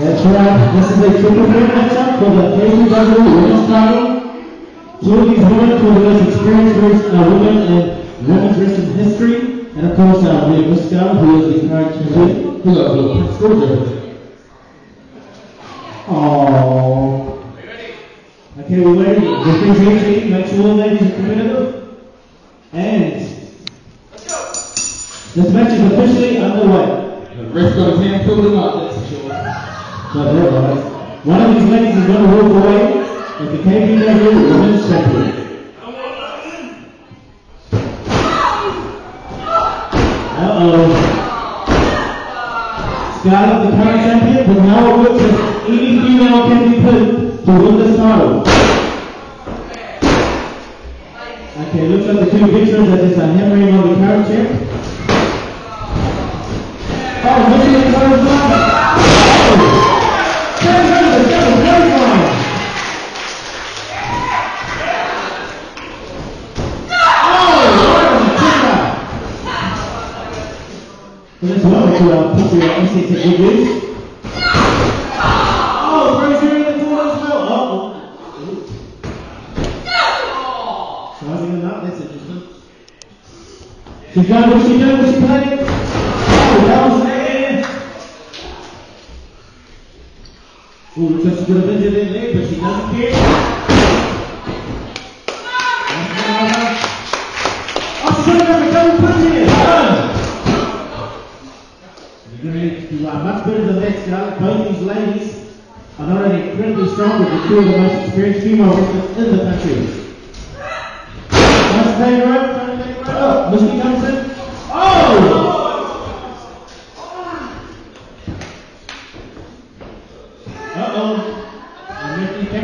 right. This is a triple threat matchup for the KPW Women's title. Two of these women who the most experienced uh, women in women's wrestling history. And of course, uh, Miss Scott, who is the current champion. Who's up, Blue? Scorcher. Aww. Okay, we're ready. Differentiation, make sure ladies are competitive. And this match is officially underway. The rest of the hand pulling up, that's for sure. So there, guys. One of these ladies is going to walk away as the KPW Women's Champion. Uh-oh. Scarlett, the current champion, but now it looks as any female can be put to win this title. Okay, looks like the two victors are just hammering on the current champ. Oh, look at the current champ. Interesting. She's done what she done, what she played. Oh, that was Like she could but she doesn't care. Oh, she's uh, much better than that, Scarlett. Both these ladies are not only incredibly strong, but they're two of the most experienced female wrestlers in the country. Nice play, right? Trying to right up. Misty comes in.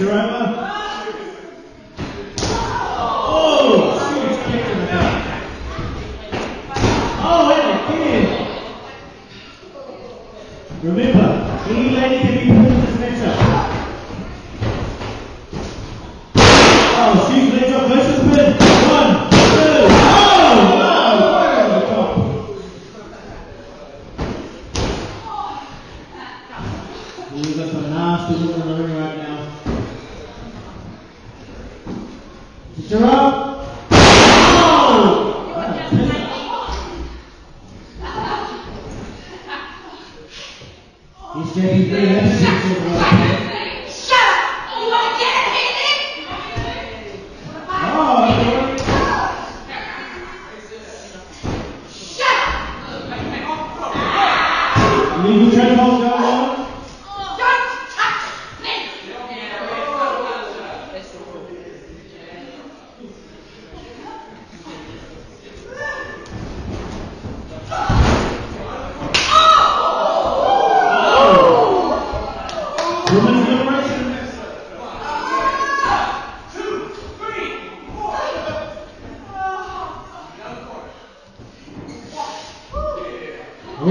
Next driver. Oh, huge kick in the back. Oh, and again. Remember, any lady can be put in this matchup. Oh, she's legs up versus spin. One, two. Oh, wow, right on the top. We've got some nasty women in the ring right now. Sit her up. Oh! He's taking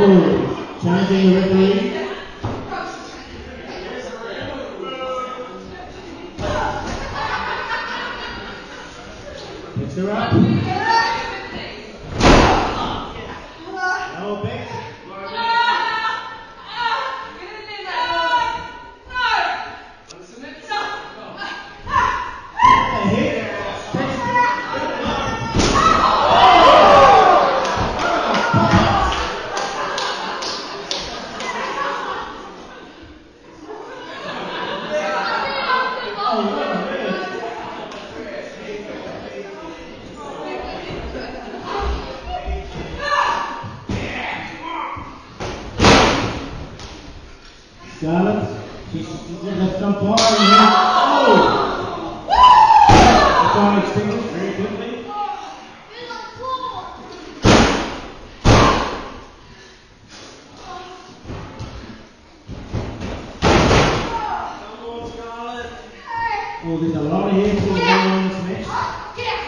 Oh, challenging the referee. Picks her up. No back. Oh! Well, there's a lot of heads going on this match.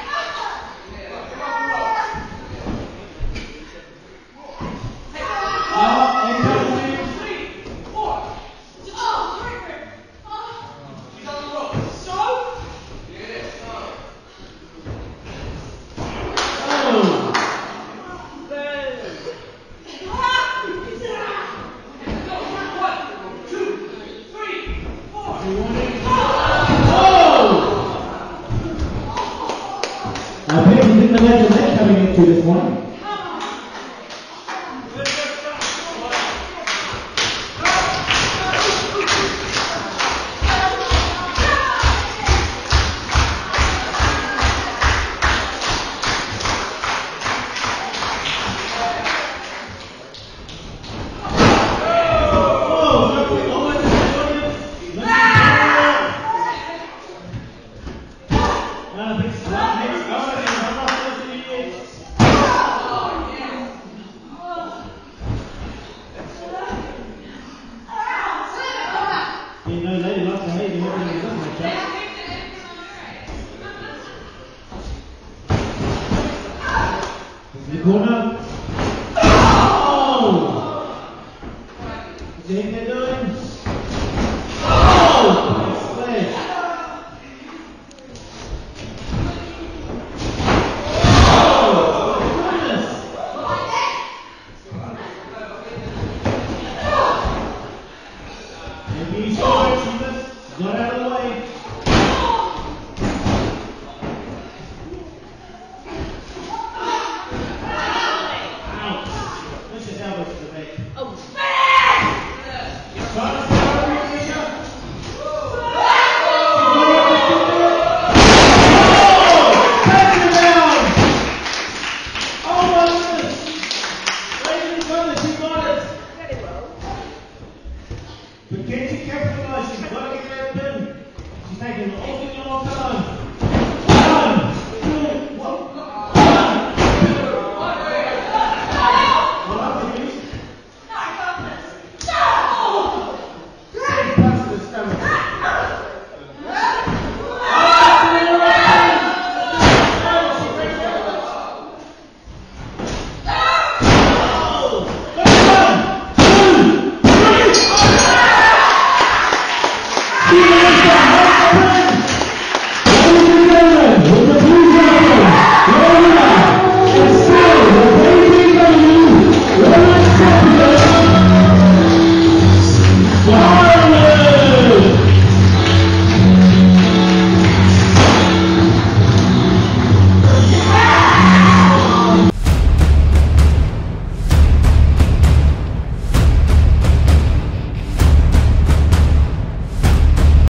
you didn't imagine that coming into this morning. careful now. She's working at. She's taking open your car.